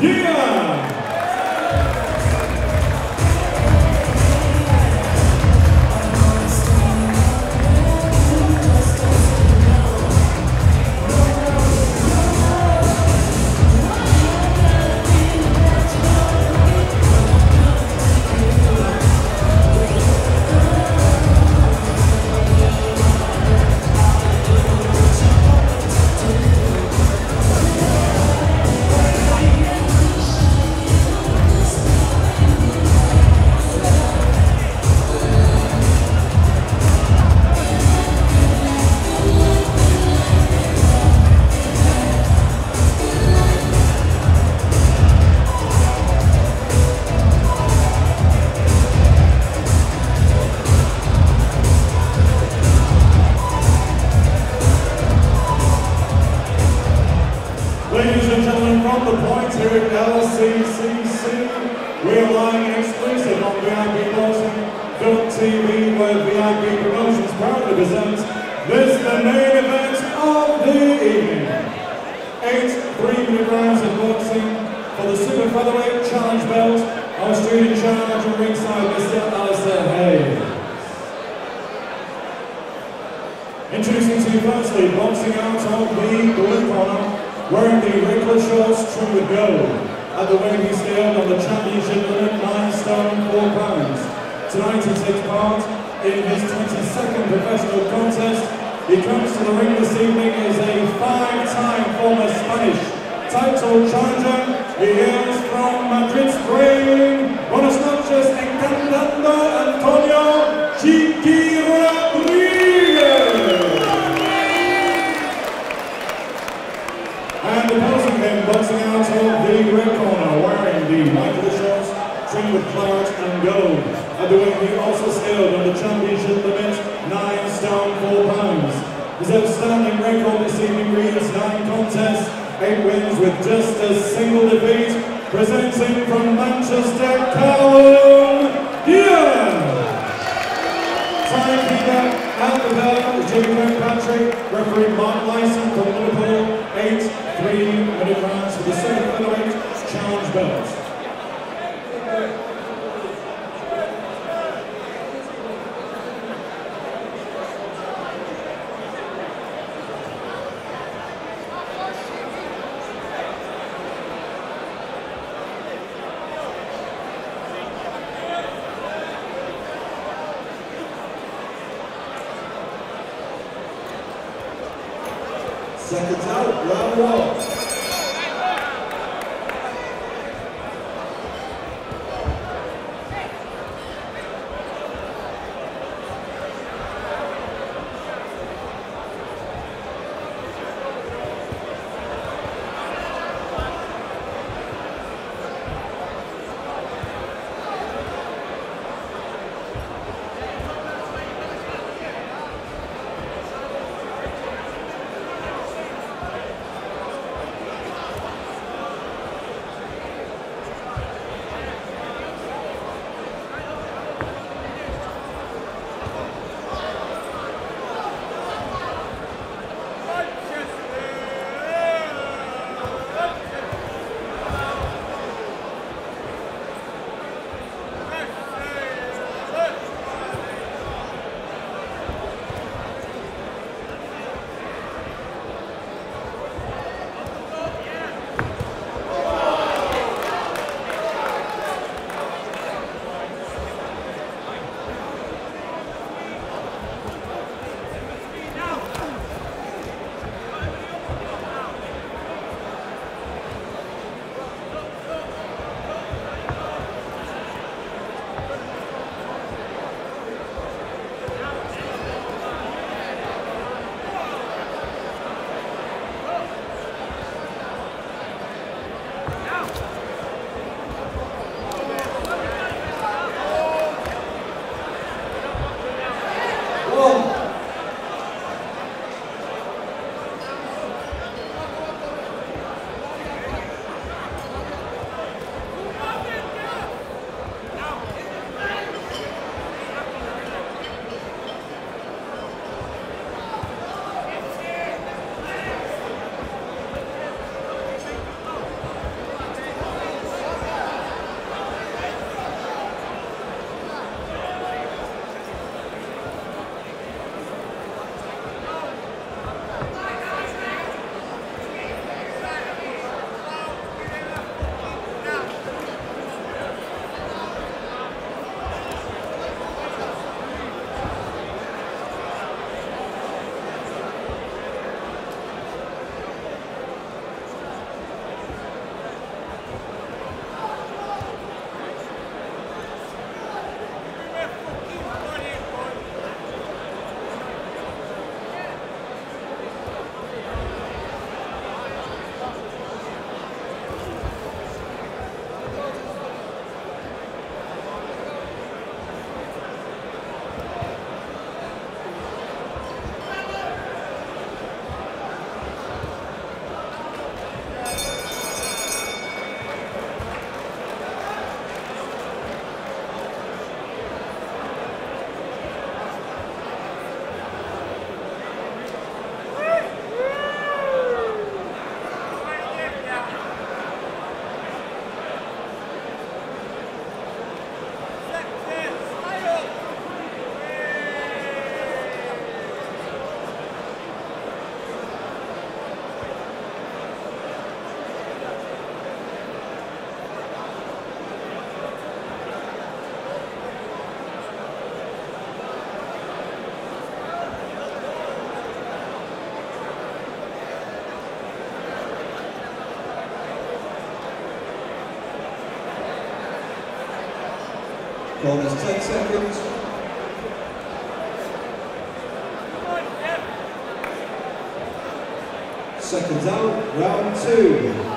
De'Ath. Introducing to you firstly, boxing out of the blue corner, wearing the wrinkled shorts trimmed with gold. At the weight he scaled on the championship limit, 9 stone 4 pounds. Tonight he takes part in his 22nd professional contest. He comes to the ring this evening as a five-time former Spanish title challenger. He hails from Madrid, Spain. Buenas noches, encantando Antonio Chiqui boxing out of the wearing the white shorts, trimmed with claret and gold. The weight he also scaled on the championship limit, 9 stone 4 pounds. His outstanding record this evening reads 9 contests, 8 wins with just a single defeat. Presenting from Manchester, Callum De'Ath. Timekeeper at the bell is Jimmy Kirkpatrick. Referee Mark Lyson from Liverpool. Eight three-minute rounds for the Super Featherweight Challenge Belt. Seconds out, round one. Bonus 10 seconds. Seconds out, round two.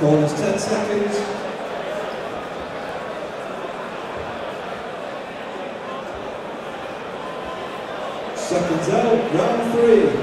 Corners 10 seconds. Seconds out, round three.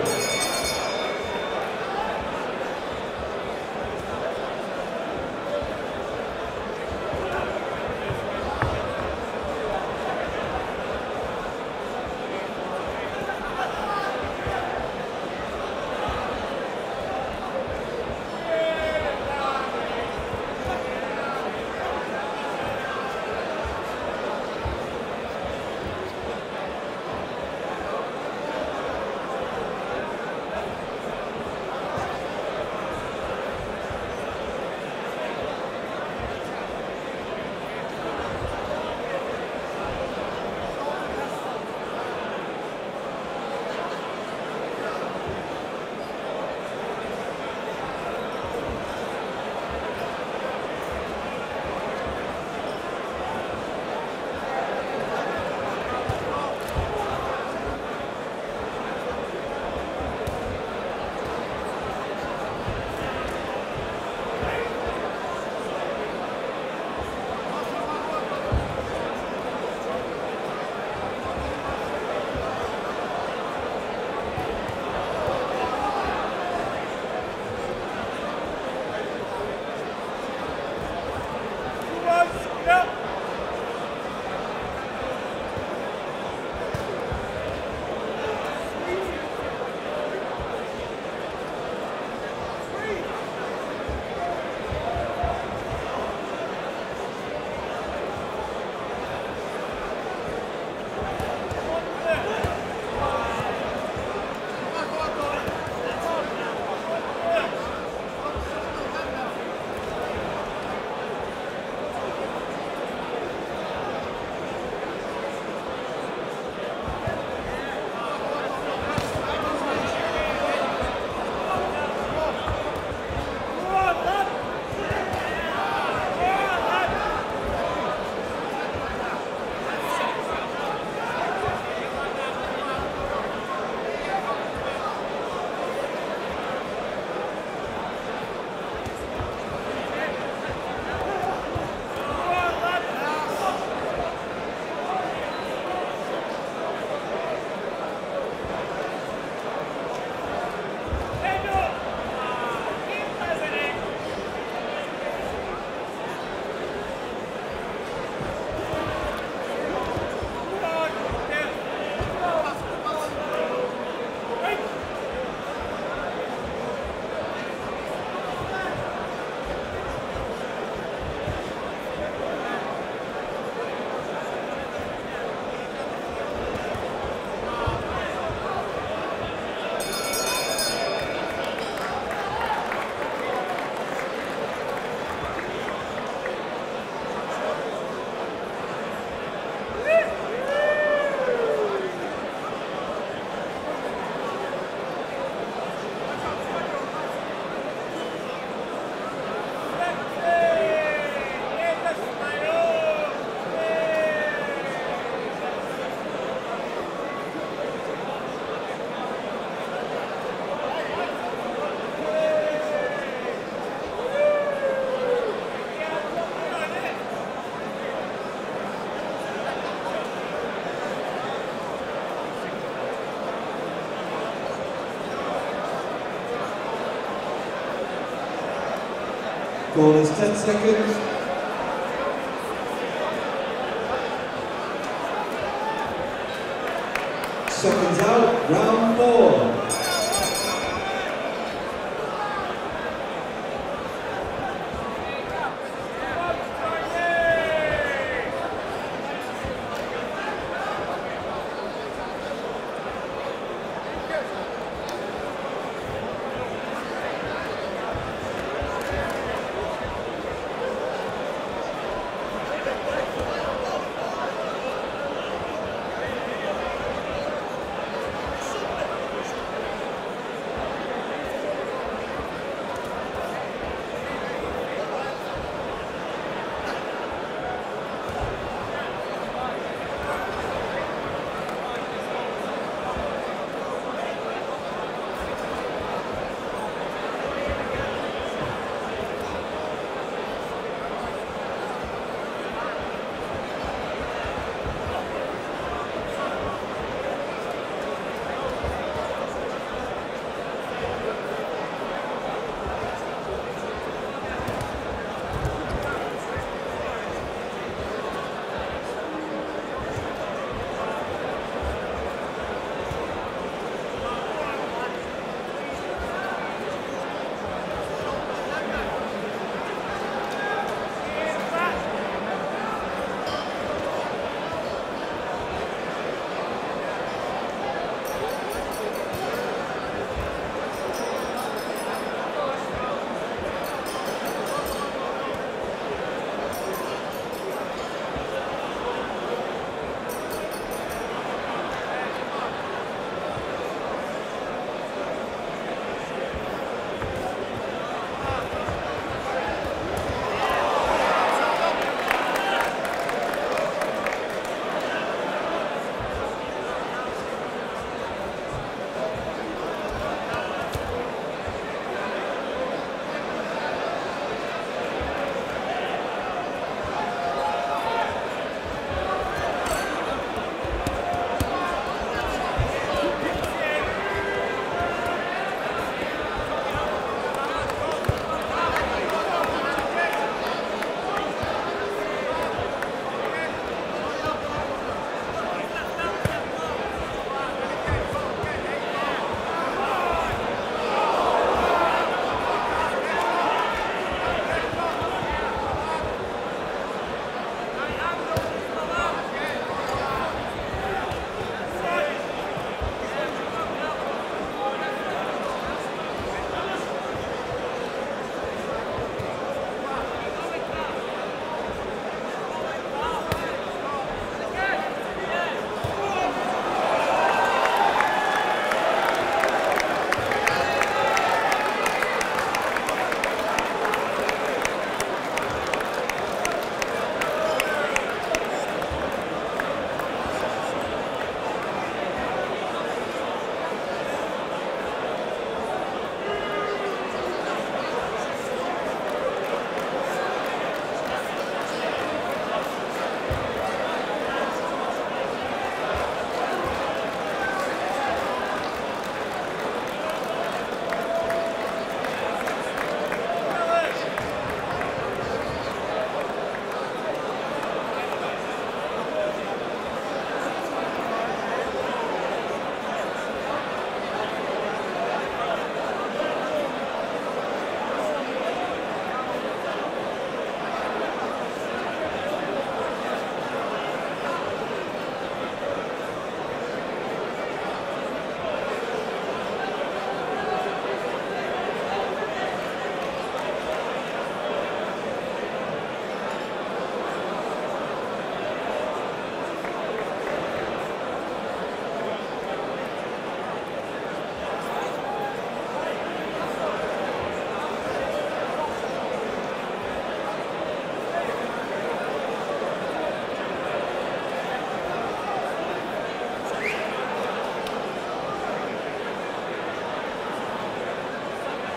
Corners 10 seconds. Seconds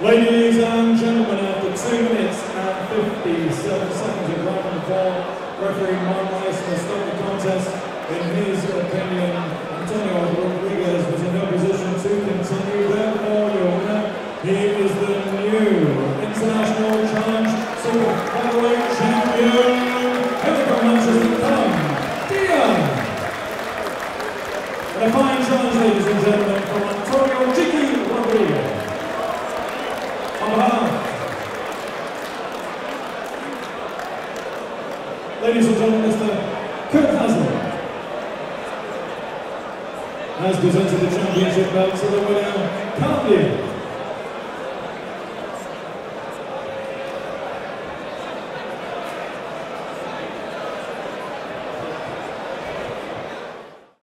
Ladies and gentlemen, after 2 minutes and 57 seconds of round four, referee Mark Lyson has stopped the contest. In his opinion, Antonio Rodriguez was in no position to